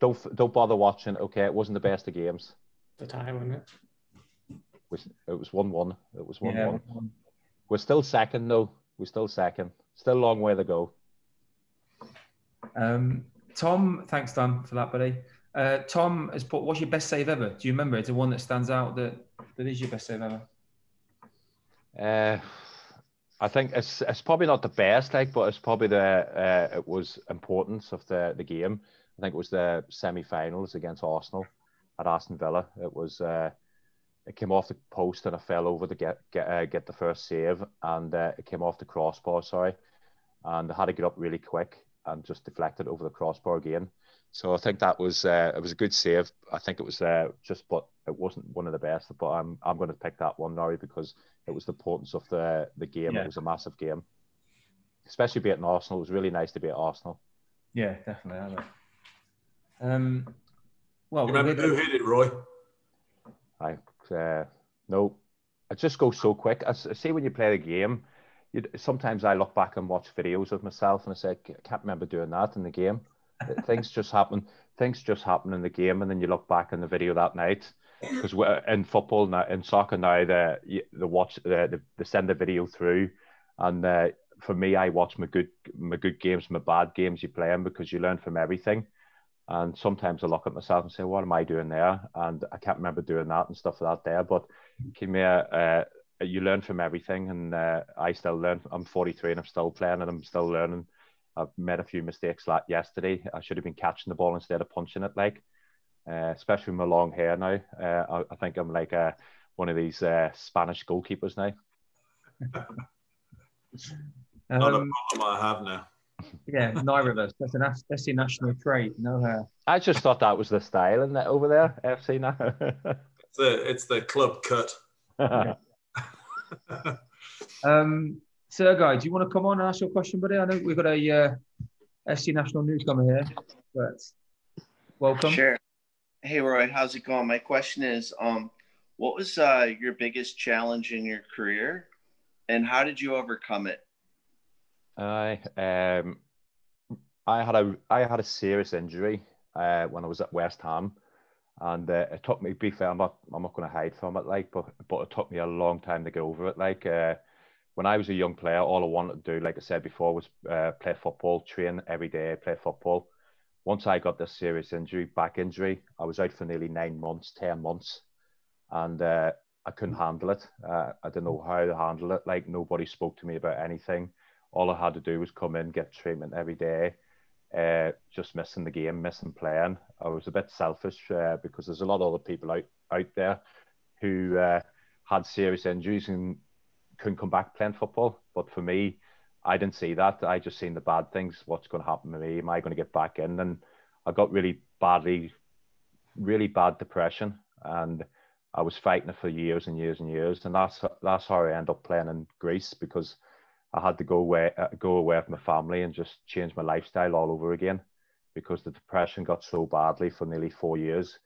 don't don't bother watching. Okay, it wasn't the best of games. The tie, wasn't it? It was it was one one. It was one Yeah, one. We're still second though. We're still second. Still a long way to go. Um, Tom, thanks Dan for that, buddy. Uh, Tom has put, "What's your best save ever?" Do you remember? It's the one that stands out that that is your best save ever. Uh, I think it's it's probably not the best, like, but it's probably the uh, it was importance of the the game. I think it was the semi-finals against Arsenal at Aston Villa. It was uh, it came off the post and I fell over to get get uh, get the first save, and uh, it came off the crossbar. Sorry, and I had to get up really quick and just deflected over the crossbar again. So I think that was uh, it was a good save. I think it was uh, just, but it wasn't one of the best. But I'm I'm going to pick that one now because it was the importance of the the game. Yeah. It was a massive game, especially beating Arsenal. It was really nice to be at Arsenal. Yeah, definitely. I know. Um, well, You remember who hit it, Roy? I uh, no, it just goes so quick. I see when you play the game, you sometimes I look back and watch videos of myself and I say I can't remember doing that in the game. things just happen. Things just happen in the game, and then you look back in the video that night. Because in football now, in soccer now, the the watch the, the they send the video through, and uh, for me, I watch my good my good games, my bad games you play them because you learn from everything. And sometimes I look at myself and say, "What am I doing there?" And I can't remember doing that and stuff like that there. But give me uh, you learn from everything, and uh, I still learn. I'm 43 and I'm still playing, and I'm still learning. I've made a few mistakes like yesterday. I should have been catching the ball instead of punching it, like, uh, especially with my long hair now. Uh, I, I think I'm like uh, one of these uh, Spanish goalkeepers now. Not a Um, problem I have now. Yeah, Naira, that's a nas- that's your national trait. No hair. I just thought that was the style in that over there, FC now. It's the, it's the club cut. Um, Sergei, do you want to come on and ask your question, buddy? I know we've got a uh, FC National newcomer here, but welcome. Sure. Hey Roy, how's it going? My question is, um, what was uh, your biggest challenge in your career, and how did you overcome it? I um, I had a I had a serious injury uh, when I was at West Ham, and uh, it took me. Be fair, I'm not I'm not going to hide from it, like, but but it took me a long time to get over it. Like, uh, when I was a young player, all I wanted to do, like I said before, was uh, play football, train every day, play football. Once I got this serious injury, back injury, I was out for nearly nine months, ten months, and uh, I couldn't handle it. Uh, I didn't know how to handle it. Like nobody spoke to me about anything. All I had to do was come in, get treatment every day. Uh, just missing the game, missing playing. I was a bit selfish uh, because there's a lot of other people out out there who uh, had serious injuries and couldn't come back playing football. But for me, I didn't see that. I just seen the bad things. What's going to happen to me? Am I going to get back in? And I got really badly, really bad depression, and I was fighting it for years and years and years, and that's that's how I ended up playing in Greece because I had to go away, uh, go away from my family and just change my lifestyle all over again because the depression got so badly for nearly four years.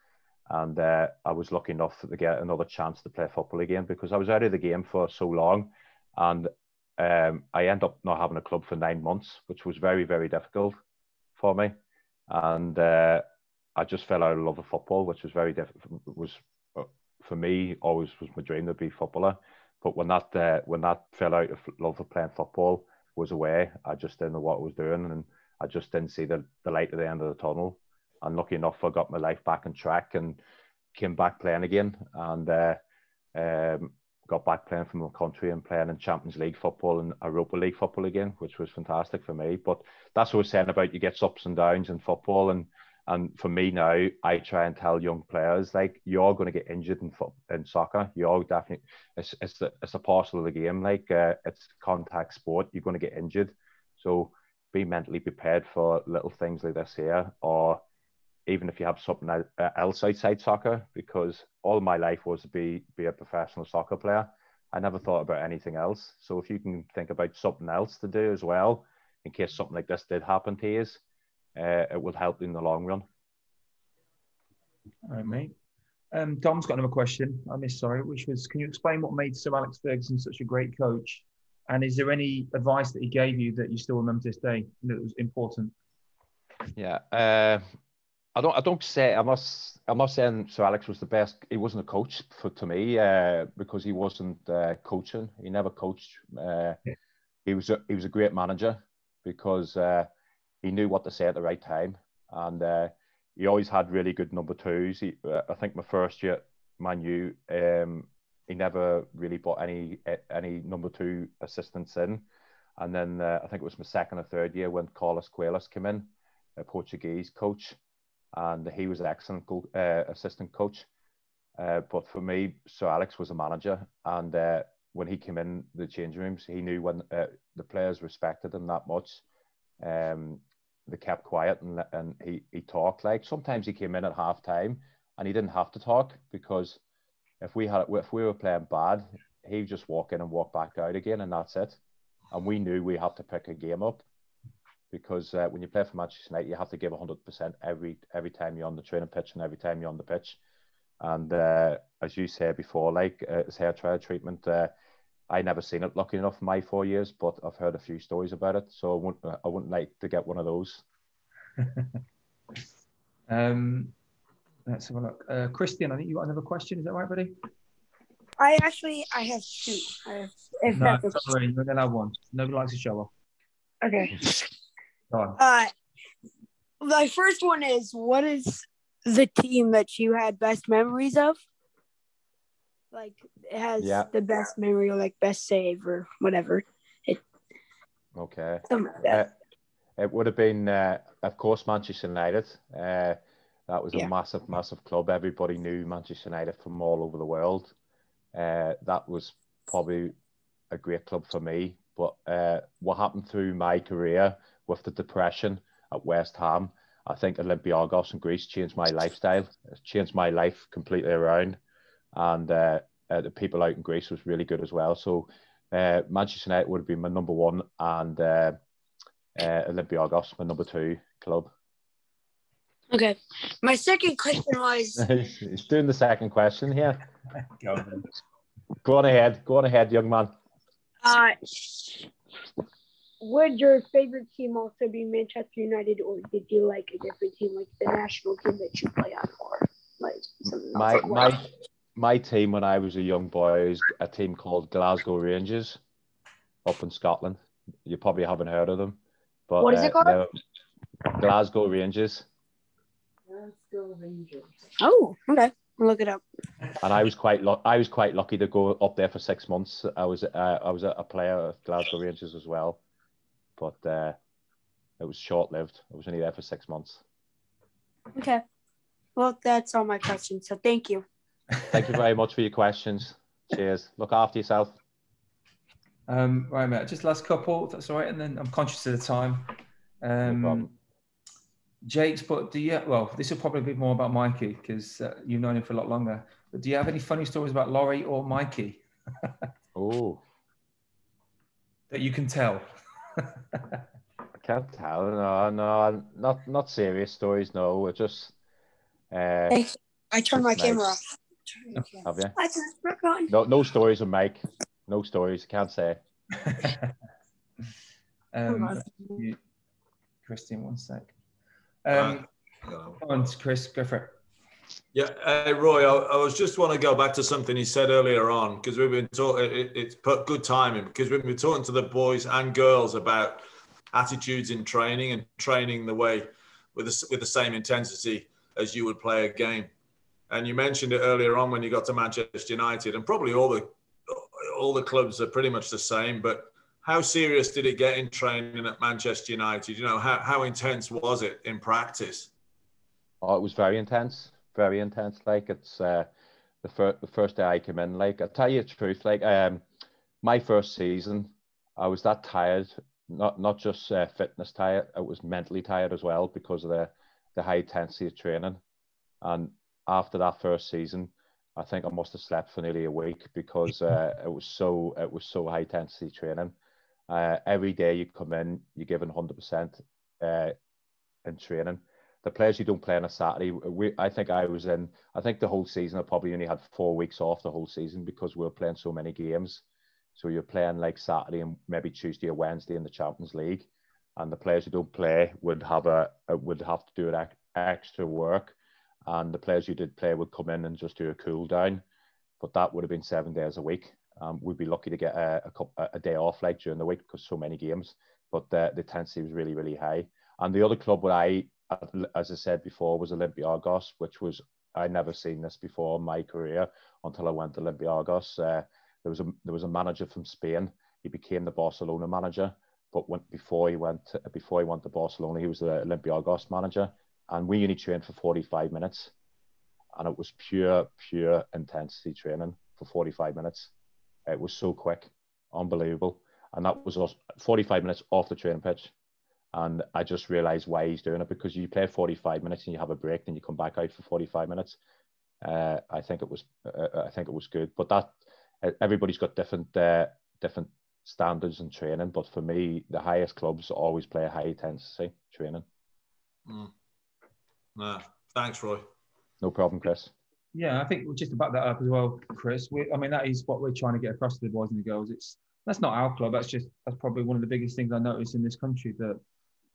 And uh, I was lucky enough to get another chance to play football again because I was out of the game for so long. And um, I ended up not having a club for nine months, which was very, very difficult for me. And uh, I just fell out of love with football, which was very difficult. Was uh, for me always was my dream to be a footballer. But when that uh, when that fell out of love of playing football was away, I just didn't know what I was doing, and I just didn't see the, the light at the end of the tunnel. And lucky enough, I got my life back on track and came back playing again, and uh, um, got back playing for my country and playing in Champions League football and Europa League football again, which was fantastic for me. But that's what I was saying about you get ups and downs in football, and and for me now, I try and tell young players like you're going to get injured in foot in soccer. You're definitely it's it's a, it's a parcel of the game. Like uh, it's contact sport. You're going to get injured, so be mentally prepared for little things like this here, or even if you have something else outside soccer. Because all my life was to be be a professional soccer player. I never thought about anything else. So if you can think about something else to do as well, in case something like this did happen to you uh, it will help in the long run. All right, mate. Um, Dom's got another question. I missed, sorry, which was can you explain what made Sir Alex Ferguson such a great coach? And is there any advice that he gave you that you still remember to this day that was important? Yeah. Uh, I don't I don't say I'm not I'm not saying Sir Alex was the best. He wasn't a coach for to me uh, because he wasn't uh, coaching. He never coached. Uh, yeah. He was a, he was a great manager because uh, he knew what to say at the right time, and uh, he always had really good number twos. He, uh, I think my first year, Man um, he never really brought any any number two assistants in, and then uh, I think it was my second or third year when Carlos Queiroz came in, a Portuguese coach, and he was an excellent uh, assistant coach. Uh, but for me, Sir Alex was a manager, and uh, when he came in the changing rooms, he knew when the players respected him that much. Um, they kept quiet and, and he, he talked. Like sometimes he came in at half time and he didn't have to talk because if we had if we were playing bad he'd just walk in and walk back out again and that's it. And we knew we had to pick a game up because uh, when you play for Manchester United you have to give 100% every every time you're on the training pitch and every time you're on the pitch. And uh, as you said before like uh, his hairdryer treatment uh, I never seen it. Lucky enough, my four years, but I've heard a few stories about it, so I wouldn't, I wouldn't like to get one of those. um, let's have a look. Uh, Christian, I think you got another question. Is that right, buddy? I actually, I have two. I have, if no, sorry, you're gonna have one. Nobody likes to show off. Okay. Go on. Uh, my first one is: What is the team that you had best memories of? Like it has yeah. the best memory or like best save or whatever. It okay. Like uh, it would have been, uh, of course, Manchester United. Uh, that was a yeah. massive, massive club. Everybody knew Manchester United from all over the world. Uh, that was probably a great club for me. But uh, what happened through my career with the depression at West Ham, I think Olympiacos in Greece changed my lifestyle. It changed my life completely around and uh, uh, the people out in Greece was really good as well. So uh, Manchester United would have been my number one, and uh, uh, Olympiacos my number two club. Okay, my second question was. He's doing the second question here. Go on ahead. Go on ahead, young man. Uh, would your favorite team also be Manchester United, or did you like a different team, like the national team that you play on, or like something else? My my my team when I was a young boy is a team called Glasgow Rangers up in Scotland. You probably haven't heard of them. But what is it uh, called? Glasgow Rangers. Glasgow Rangers. Oh, okay. I'll look it up. And I was quite lo- I was quite lucky to go up there for six months. I was uh, I was a, player of Glasgow Rangers as well, but uh, it was short lived. I was only there for six months. Okay. Well, that's all my questions. So thank you. Thank you very much for your questions. Cheers. Look after yourself. Um, right, mate. Just last couple, that's all right. And then I'm conscious of the time. Um, no Jake's, but do you? Well, this will probably be more about Mikey because uh, you've known him for a lot longer. But do you have any funny stories about Laurie or Mikey Oh, that you can tell? I can't tell. No, no, not not serious stories. No, it's just. Uh, Hey, I turned my Nice. camera off. Have you? I turned it. No, no stories with Mike. No stories. Can't say. um, you, Christian, one sec. Uh, Um, come on, Chris, go for it. Yeah, uh, Roy, I, I was just want to go back to something he said earlier on because we've been talking. It, it's put good timing because we've been talking to the boys and girls about attitudes in training and training the way with the, with the same intensity as you would play a game. And you mentioned it earlier on when you got to Manchester United, and probably all the all the clubs are pretty much the same. But how serious did it get in training at Manchester United? You know, how, how intense was it in practice? Oh, it was very intense, very intense. Like it's uh, the first the first day I came in. Like I tell you the truth, like um, my first season, I was that tired. Not not just uh, fitness tired, I was mentally tired as well because of the the high intensity of training. And after that first season, I think I must have slept for nearly a week because uh, it was so it was so high intensity training. Uh, every day you come in, you're given hundred percent uh, in training the players who don't play on a Saturday, we, I think I was in, I think the whole season, I probably only had four weeks off the whole season because we were playing so many games. So you're playing like Saturday and maybe Tuesday or Wednesday in the Champions League. And the players who don't play would have a, would have to do an extra work. And the players you did play would come in and just do a cool down. But that would have been seven days a week. Um, we'd be lucky to get a, a, a day off like during the week because so many games. But the, the intensity was really, really high. And the other club where I as I said before, was Olympiacos, which was I never seen this before in my career until I went to Olympiacos. Uh, there was a there was a manager from Spain. He became the Barcelona manager, but when, before he went before he went to Barcelona, he was the Olympiacos manager, and we only trained for forty five minutes, and it was pure pure intensity training for forty five minutes. It was so quick, unbelievable, and that was us forty five minutes off the training pitch. And I just realized why he's doing it because you play 45 minutes and you have a break, then you come back out for 45 minutes. Uh, I think it was, uh, I think it was good. But that everybody's got different, uh, different standards and training. But for me, the highest clubs always play high intensity training. Mm. Nah, thanks, Roy. No problem, Chris. Yeah, I think we'll just to back that up as well, Chris. We, I mean, that is what we're trying to get across to the boys and the girls. It's that's not our club. That's just that's probably one of the biggest things I noticed in this country that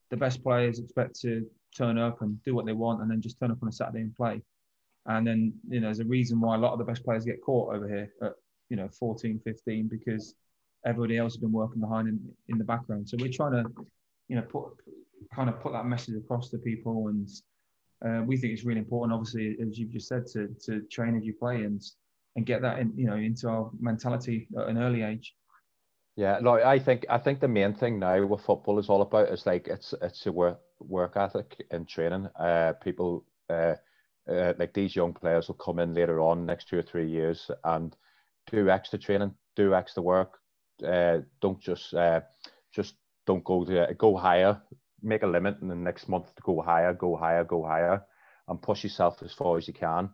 the best players expect to turn up and do what they want and then just turn up on a Saturday and play. And then, you know, there's a reason why a lot of the best players get caught over here at, you know, 14, 15, because everybody else has been working behind in, in the background. So we're trying to, you know, put kind of put that message across to people. And uh, we think it's really important, obviously, as you've just said, to, to train as you play and, and get that in, you know, into our mentality at an early age. Yeah, no, I think I think the main thing now with football is all about is like it's it's a work work ethic and training. Uh, people uh, uh, like these young players will come in later on next two or three years and do extra training, do extra work. Uh, don't just uh, just don't go to go higher. Make a limit in the next month to go higher, go higher, go higher, and push yourself as far as you can.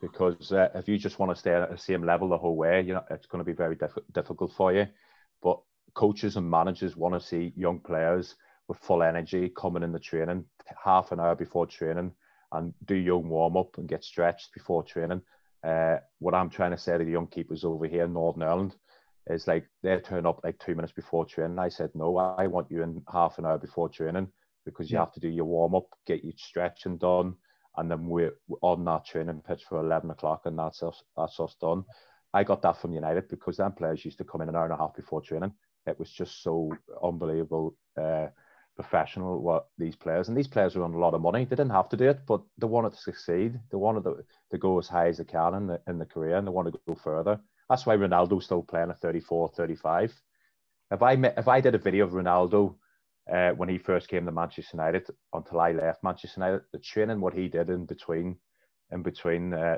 Because uh, if you just want to stay at the same level the whole way, you know it's going to be very diff- difficult for you but coaches and managers want to see young players with full energy coming in the training half an hour before training and do young warm up and get stretched before training. Uh, what I'm trying to say to the young keepers over here in Northern Ireland is like they turn up like two minutes before training. I said, no, I want you in half an hour before training because you Yeah. have to do your warm up, get your stretching done, and then we're on that training pitch for 11 o'clock and that's us, that's us done. I got that from United because them players used to come in an hour and a half before training. It was just so unbelievable, uh, professional what these players and these players were on a lot of money. They didn't have to do it, but they wanted to succeed. They wanted to, to go as high as they can in the in the career and they want to go further. That's why Ronaldo's still playing at 34, 35. If I if I did a video of Ronaldo uh, when he first came to Manchester United until I left Manchester United, the training what he did in between in between uh,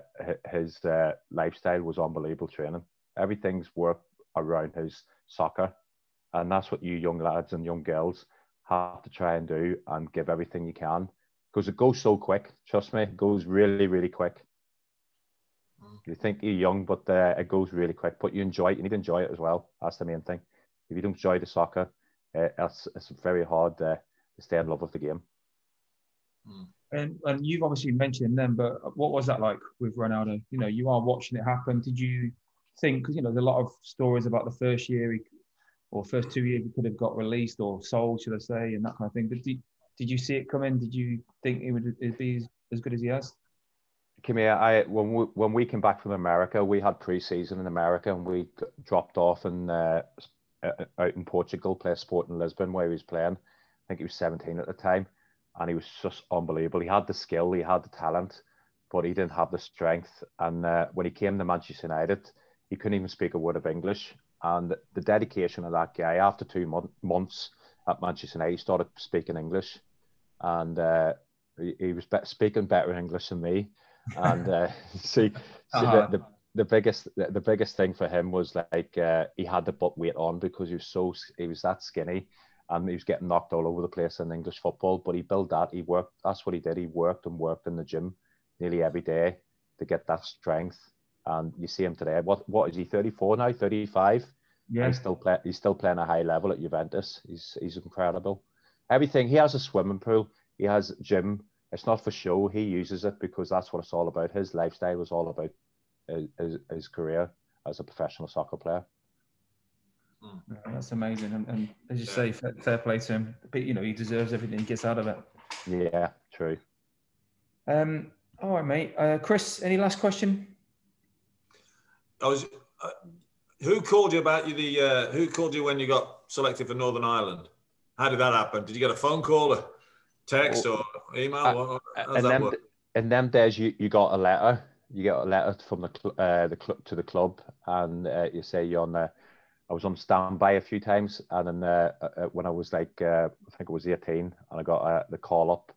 his uh, lifestyle was unbelievable training. Everything's worked around his soccer, and that's what you young lads and young girls have to try and do and give everything you can because it goes so quick. Trust me, it goes really, really quick. You think you're young, but uh, it goes really quick. But you enjoy it. You need to enjoy it as well. That's the main thing. If you don't enjoy the soccer, uh, it's, it's very hard uh, to stay in love with the game. And, and you've obviously mentioned them, but what was that like with Ronaldo? You know, you are watching it happen. Did you think, because, you know, there's a lot of stories about the first year he, or first two years he could have got released or sold, should I say, and that kind of thing. But did, did you see it coming? Did you think it would it'd be as good as he has? Here. I when we, when we came back from America, we had pre-season in America, and we dropped off and uh, uh, out in Portugal, play Sporting Lisbon, where he was playing. I think he was 17 at the time, and he was just unbelievable. He had the skill, he had the talent, but he didn't have the strength. And uh, when he came to Manchester United, he couldn't even speak a word of English. And the dedication of that guy, after two mon- months at Manchester United, he started speaking English, and uh, he, he was be- speaking better English than me. And uh, see, see Uh-huh. the, the the biggest the, the biggest thing for him was like uh, he had to put weight on because he was so he was that skinny and he was getting knocked all over the place in English football. But he built that. He worked. That's what he did. He worked and worked in the gym nearly every day to get that strength. And you see him today. What what is he? Thirty four now. Thirty five. Yeah. He's still play, He's still playing a high level at Juventus. He's he's incredible. Everything. He has a swimming pool. He has gym. It's not for show. He uses it because that's what it's all about. His lifestyle was all about his, his, his career as a professional soccer player. Yeah, that's amazing. And, and as you say, fair, fair play to him. But, you know, he deserves everything he gets out of it. Yeah, true. Um, all right, mate. Uh, Chris, any last question? I was. Uh, who called you about you? The uh, who called you when you got selected for Northern Ireland? How did that happen? Did you get a phone call, a text, or email? Uh, What- how does in that them, work? in them days, you, you got a letter. You get a letter from the cl- uh, the club to the club, and uh, you say you're on. Uh, I was on standby a few times, and then uh, uh, when I was like, uh, I think it was 18, and I got uh, the call up,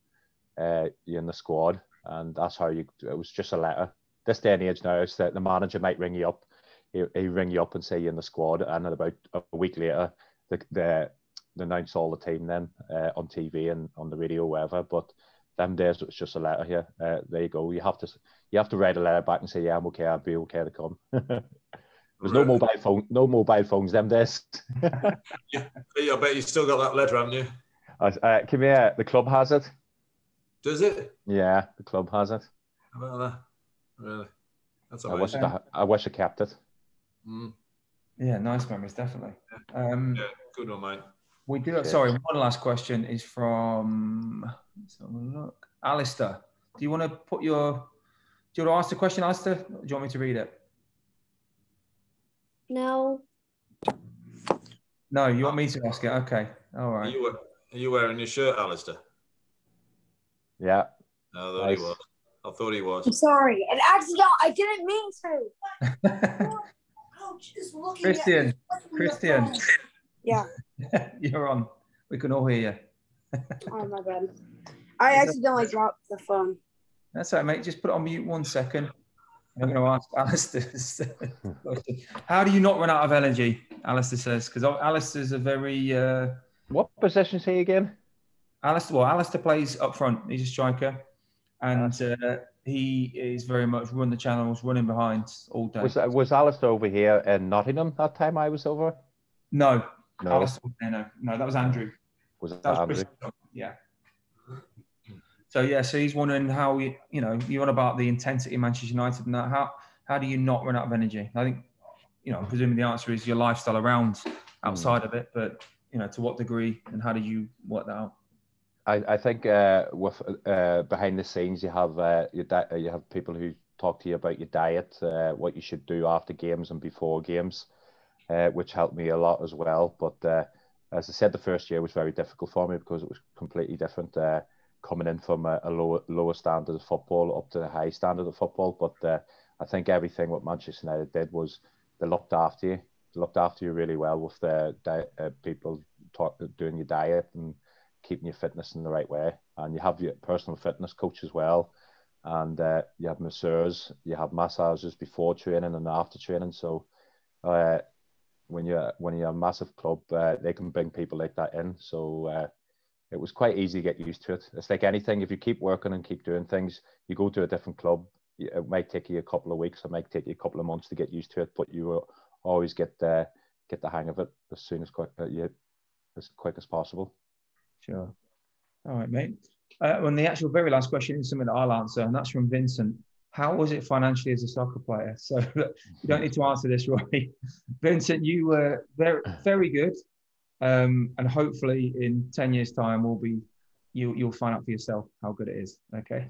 uh, you're in the squad, and that's how you. It was just a letter. This day and age now, it's that the manager might ring you up. He, he ring you up and say you're in the squad, and then about a week later, the the they announce all the time then uh, on TV and on the radio, wherever. But them days it was just a letter here. Uh, there you go. You have to you have to write a letter back and say, yeah, I'm okay. I'll be okay to come. There's no mobile phone, no mobile phones them days. Yeah, I bet you still got that letter, haven't you? uh, come here. The club has it. Does it? Yeah, the club has it. How about that? Really? That's I wish amazing. I, I wish I kept it. Mm, Yeah, nice memories, definitely. Um, yeah, good one, mate. We do. Cheers. Sorry, one last question is from. Let's have a look. Alistair, do you want to put your? Do you want to ask the question, Alistair? Do you want me to read it? No. No, you want me to ask it? Okay, All right. Are you, are you wearing your shirt, Alistair? Yeah. No, I thought Nice. he was. I thought he was. I'm was. sorry. An accident. I didn't mean to. Ouch, just looking at- Christian, Christian, Yeah. you're on. We can all hear you. Oh my bad. I accidentally dropped the phone. That's all right, mate. Just put it on mute one second. I'm going to ask Alistair's question. How do you not run out of energy? Alistair says, because Alistair's a very. Uh, What position is he again? Alistair, well, Alistair plays up front. He's a striker, and uh, he is very much run the channels, running behind all day. Was was Alistair over here in Nottingham that time I was over? no, No. Alistair, no, no, no, that was Andrew. Was it That was Andrew? Yeah. So yeah, so he's wondering how you, you know, you're on about the intensity of Manchester United and that. How how do you not run out of energy? I think, you know, I'm presuming the answer is your lifestyle around outside of it, but you know, to what degree and how do you work that out? I, I think uh, with uh, behind the scenes you have uh, uh, you have people who talk to you about your diet, uh, what you should do after games and before games, uh, which helped me a lot as well. But uh, as I said, the first year was very difficult for me because it was completely different. Uh, coming in from a, a lower lower standard of football up to the high standard of football. But uh, I think everything what Manchester United did was they looked after you, they looked after you really well with the di- uh, people talk, doing your diet and keeping your fitness in the right way. And you have your personal fitness coach as well. And uh, you have masseurs, you have massages before training and after training. So uh, when you're when you're a massive club, uh, they can bring people like that in. So uh, it was quite easy to get used to it. It's like anything. If you keep working and keep doing things, you go to a different club. It might take you a couple of weeks. It might take you a couple of months to get used to it, but you will always get the get the hang of it as soon as quick, uh, yeah, as quick as possible. Sure. All right, mate. Uh, and the actual very last question is something that I'll answer, and that's from Vincent. How was it financially as a soccer player? So you don't need to answer this, Roy. Vincent, you were very, very good, um, and hopefully in ten years' time, we'll be you, you'll find out for yourself how good it is. Okay.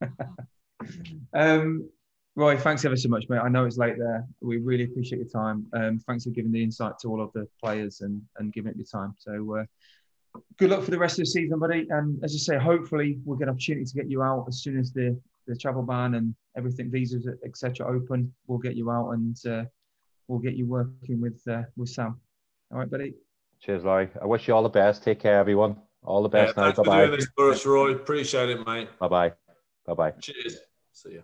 um, Roy, thanks ever so much, mate. I know it's late there. We really appreciate your time. Um, thanks for giving the insight to all of the players and, and giving it your time. So, uh, good luck for the rest of the season, buddy. And as I say, hopefully we'll get an opportunity to get you out as soon as the, the travel ban and everything, visas, etc., open. We'll get you out and uh, we'll get you working with uh, with Sam. All right, buddy. Cheers, Larry. I wish you all the best. Take care, everyone. All the best yeah, now. Thanks for doing this for us, Roy. Appreciate it, mate. Bye bye. Bye bye. Cheers. See you.